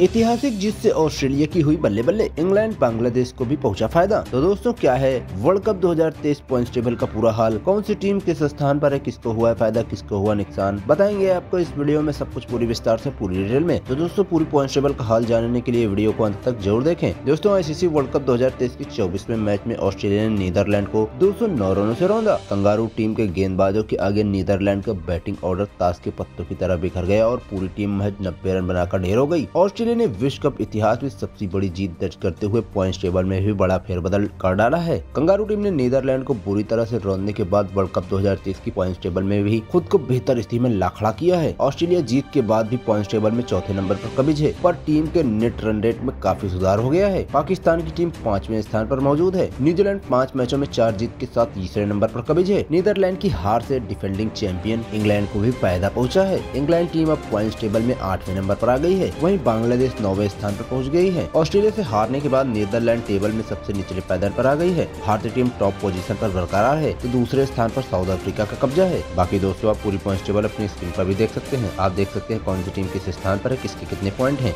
ऐतिहासिक जीत से ऑस्ट्रेलिया की हुई बल्ले बल्ले इंग्लैंड बांग्लादेश को भी पहुँचा फ़ायदा। तो दोस्तों, क्या है? वर्ल्ड कप 2023 पॉइंट टेबल का पूरा हाल। कौन सी टीम किस स्थान पर है? किसको हुआ है फ़ायदा? किसको हुआ नुकसान? बताएँगे आपको इस वीडियो में सब कुछ पूरी विस्तार से, पूरी डिटेल में। तो दोस्तों, पूरी पॉइंट टेबल का हाल जानने के लिए वीडियो को अंत तक ज़रूर देखें। दोस्तों आईसीसी वर्ल्ड कप 2023 के चौबीसवें मैच में ऑस्ट्रेलिया ने नीदरलैंड को दो सौ नौ रनों ऐसी रौंदा। कंगारू टीम के गेंदबाजों के आगे नीदरलैंड का बैटिंग ऑर्डर ताश के पत्तों की तरह बिखर गया और पूरी टीम महज नब्बे रन बनाकर ढेर हो गई ऑस्ट्रेलिया ने विश्व कप इतिहास में सबसे बड़ी जीत दर्ज करते हुए पॉइंट टेबल में भी बड़ा फेरबदल कर डाला है। कंगारू टीम ने नीदरलैंड को बुरी तरह से रोनने के बाद वर्ल्ड कप 2023 की पॉइंट टेबल में भी खुद को बेहतर स्थिति में लाखड़ा किया है। ऑस्ट्रेलिया जीत के बाद भी पॉइंट टेबल में चौथे नंबर पर कबिज है पर टीम के नेट रन रेट में काफ़ी सुधार हो गया है। पाकिस्तान की टीम पाँचवें स्थान पर मौजूद है। न्यूजीलैंड पाँच मैचों में चार जीत के साथ तीसरे नंबर पर कबिज है नीदरलैंड की हार से डिफेंडिंग चैंपियन इंग्लैंड को भी फ़ायदा पहुँचा है। इंग्लैंड टीम अब पॉइंट टेबल में आठवें नंबर पर आ गई है। वहीं बांग्लादेश नौवे स्थान पर पहुँच गई है। ऑस्ट्रेलिया से हारने के बाद नीदरलैंड टेबल में सबसे निचले पैदल पर आ गई है। भारतीय टीम टॉप पोजीशन पर बरकरार है। तो दूसरे स्थान पर साउथ अफ्रीका का कब्जा है। बाकी दोस्तों, आप पूरी पॉइंट टेबल अपनी स्क्रीन पर भी देख सकते हैं। आप देख सकते हैं कौन सी टीम किस स्थान पर है, किसके कितने पॉइंट हैं।